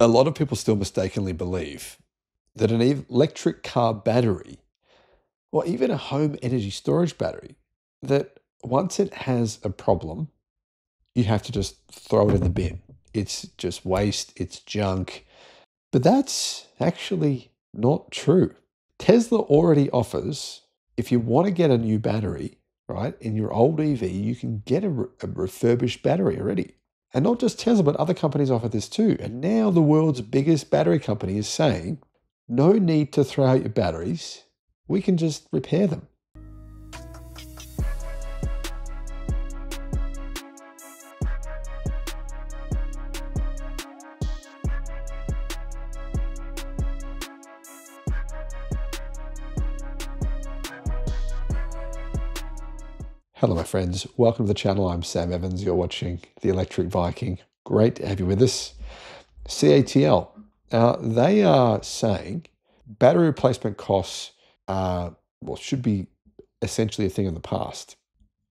a lot of people still mistakenly believe that an electric car battery or even a home energy storage battery that once it has a problem, you have to just throw it in the bin. It's just waste, it's junk. But that's actually not true. Tesla already offers, if you want to get a new battery, right, in your old EV, you can get a, a refurbished battery already. And not just Tesla, but other companies offer this too. And now the world's biggest battery company is saying, no need to throw out your batteries. We can just repair them. Hello, my friends. Welcome to the channel. I'm Sam Evans. You're watching The Electric Viking. Great to have you with us. CATL. They are saying battery replacement costs are, well, should be essentially a thing of the past.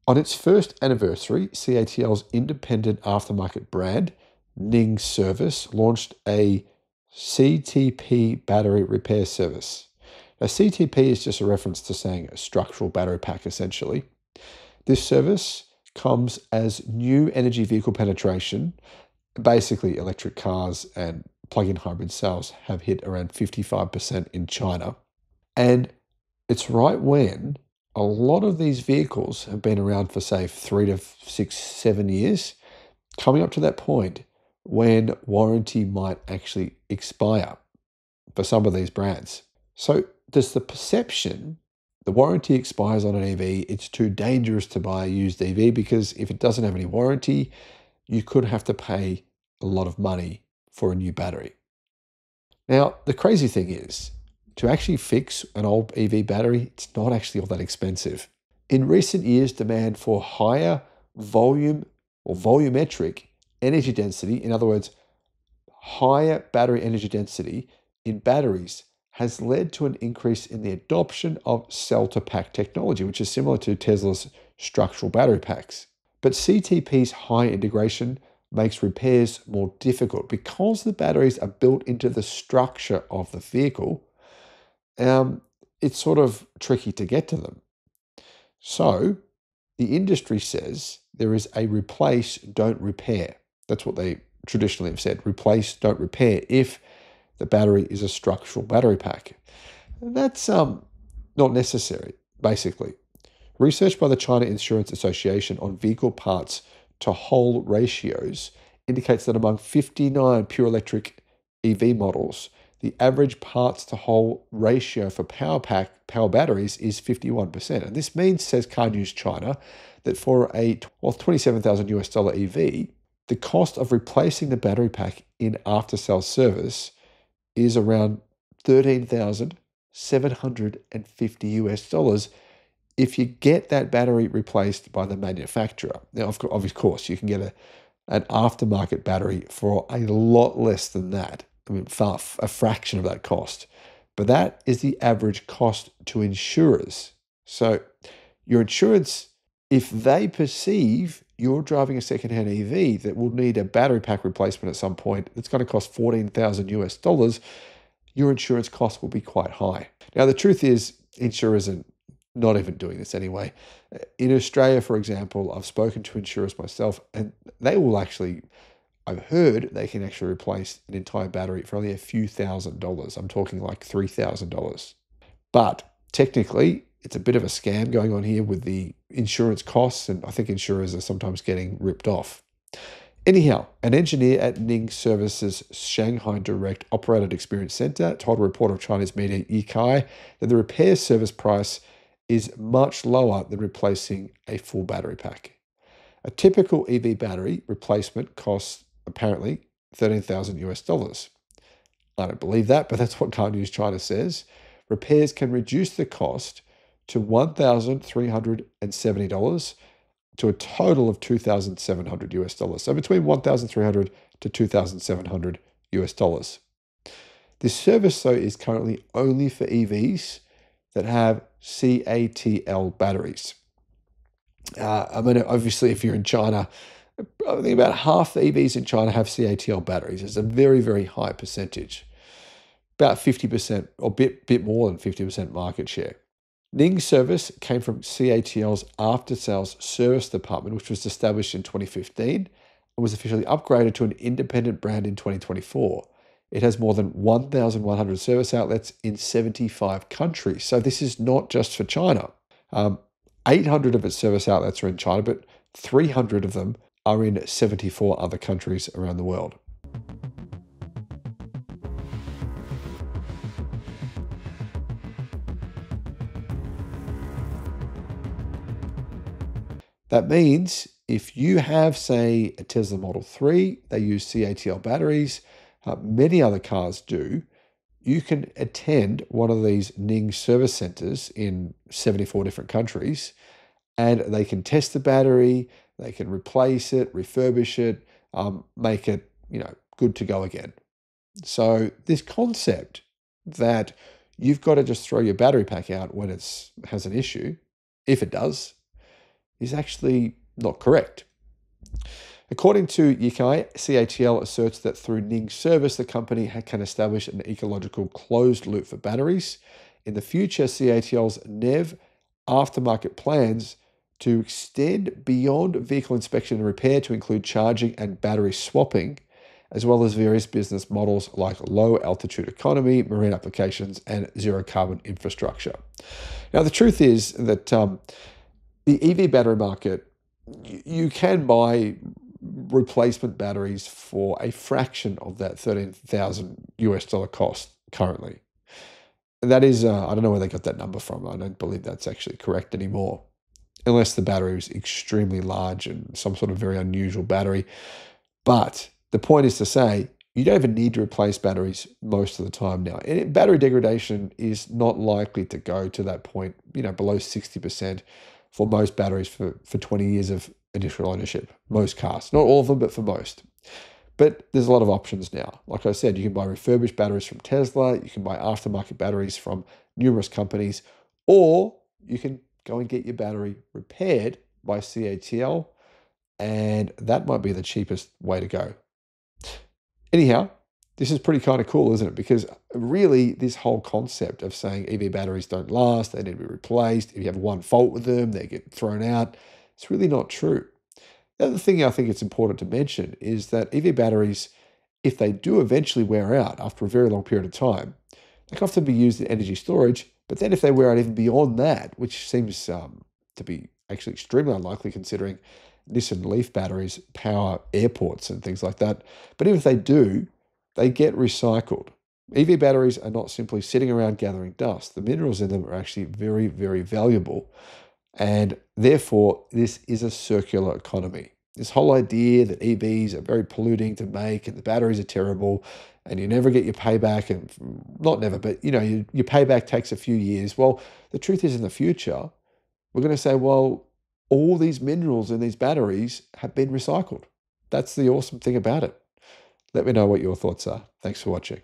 On its first anniversary, CATL's independent aftermarket brand, Ning Service, launched a CTP battery repair service. Now, CTP is just a reference to saying a structural battery pack, essentially. This service comes as new energy vehicle penetration. Basically, electric cars and plug in hybrid sales have hit around 55% in China. And it's right when a lot of these vehicles have been around for, say, three to six, seven years, coming up to that point when warranty might actually expire for some of these brands. So, there's the perception the warranty expires on an EV, it's too dangerous to buy a used EV because if it doesn't have any warranty, you could have to pay a lot of money for a new battery. Now, the crazy thing is, to actually fix an old EV battery, it's not actually all that expensive. In recent years, demand for higher volume or volumetric energy density, in other words, higher battery energy density in batteries has led to an increase in the adoption of cell to pack technology, which is similar to Tesla's structural battery packs. But CTP's high integration makes repairs more difficult because the batteries are built into the structure of the vehicle. Um, it's sort of tricky to get to them. So, the industry says there is a replace, don't repair. That's what they traditionally have said replace, don't repair. If the battery is a structural battery pack. That's um, not necessary, basically. Research by the China Insurance Association on vehicle parts to whole ratios indicates that among 59 pure electric EV models, the average parts to whole ratio for power pack power batteries is 51%. And this means, says Car News China, that for a well, 27,000 US dollar EV, the cost of replacing the battery pack in after sales service is around 13,750 US dollars if you get that battery replaced by the manufacturer. Now, of course, you can get a, an aftermarket battery for a lot less than that. I mean, far, a fraction of that cost. But that is the average cost to insurers. So, your insurance, if they perceive you're driving a secondhand EV that will need a battery pack replacement at some point that's going to cost 14,000 US dollars, your insurance cost will be quite high. Now, the truth is, insurers are not even doing this anyway. Uh, in Australia, for example, I've spoken to insurers myself, and they will actually, I've heard they can actually replace an entire battery for only a few thousand dollars. I'm talking like $3,000. But technically, it's a bit of a scam going on here with the insurance costs, and I think insurers are sometimes getting ripped off. Anyhow, an engineer at Ning Services Shanghai Direct Operated Experience Center told a reporter of Chinese media Yicai that the repair service price is much lower than replacing a full battery pack. A typical EV battery replacement costs apparently 13,000 US dollars. I don't believe that, but that's what Car News China says. Repairs can reduce the cost to $1,370 to a total of 2,700 US dollars. So between 1,300 to 2,700 US dollars. This service, though, is currently only for EVs that have CATL batteries. Uh, I mean, obviously, if you're in China, I think about half the EVs in China have CATL batteries. It's a very, very high percentage, about 50% or bit, bit more than 50% market share. Ning service came from CATL's after sales service department, which was established in 2015 and was officially upgraded to an independent brand in 2024. It has more than 1,100 service outlets in 75 countries. So this is not just for China. Um, 800 of its service outlets are in China, but 300 of them are in 74 other countries around the world. That means if you have, say, a Tesla Model 3, they use CATL batteries, uh, many other cars do, you can attend one of these Ning service centers in 74 different countries and they can test the battery, they can replace it, refurbish it, um, make it, you know, good to go again. So this concept that you've got to just throw your battery pack out when it has an issue, if it does, is actually not correct. According to Yicai, CATL asserts that through Ning service, the company can establish an ecological closed loop for batteries. In the future, CATL's NEV aftermarket plans to extend beyond vehicle inspection and repair to include charging and battery swapping, as well as various business models like low altitude economy, marine applications, and zero carbon infrastructure. Now, the truth is that um, the EV battery market, you can buy replacement batteries for a fraction of that 13,000 US dollar cost currently. That is, uh, I don't know where they got that number from. I don't believe that's actually correct anymore, unless the battery is extremely large and some sort of very unusual battery. But the point is to say, you don't even need to replace batteries most of the time now. And battery degradation is not likely to go to that point, you know, below 60% for most batteries for, for 20 years of initial ownership, most cars. Not all of them, but for most. But there's a lot of options now. Like I said, you can buy refurbished batteries from Tesla, you can buy aftermarket batteries from numerous companies, or you can go and get your battery repaired by CATL, and that might be the cheapest way to go. Anyhow, this is pretty kind of cool, isn't it? Because really, this whole concept of saying EV batteries don't last, they need to be replaced. If you have one fault with them, they get thrown out. It's really not true. The other thing I think it's important to mention is that EV batteries, if they do eventually wear out after a very long period of time, they can often be used in energy storage. But then if they wear out even beyond that, which seems um, to be actually extremely unlikely considering Nissan Leaf batteries power airports and things like that. But even if they do, they get recycled. EV batteries are not simply sitting around gathering dust. The minerals in them are actually very, very valuable. And therefore, this is a circular economy. This whole idea that EVs are very polluting to make and the batteries are terrible and you never get your payback, and not never, but you know, your, your payback takes a few years. Well, the truth is, in the future, we're going to say, well, all these minerals in these batteries have been recycled. That's the awesome thing about it. Let me know what your thoughts are. Thanks for watching.